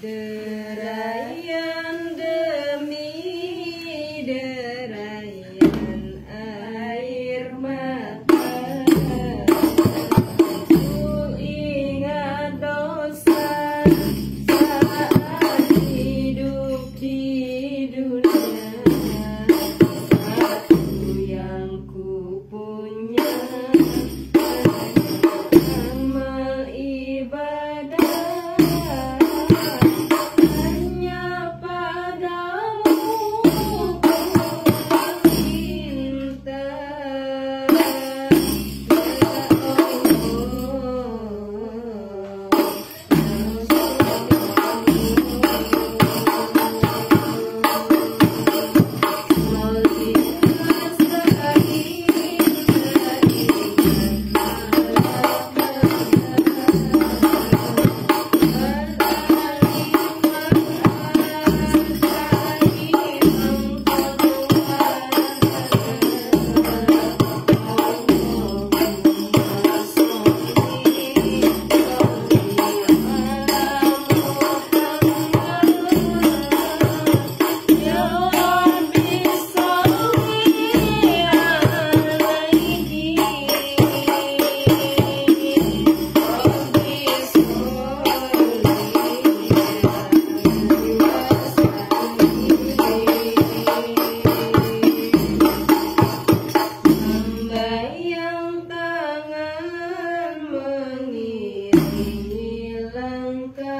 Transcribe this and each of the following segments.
derai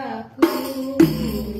Yeah.